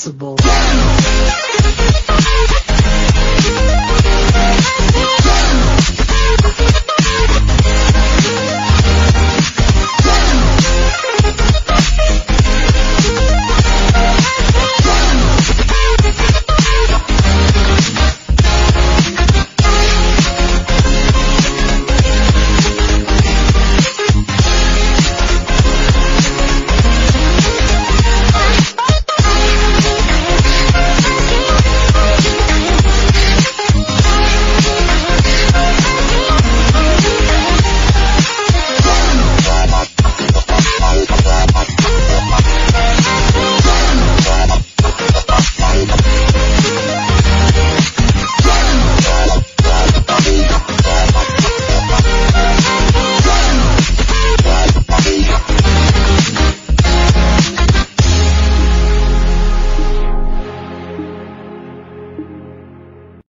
sensible.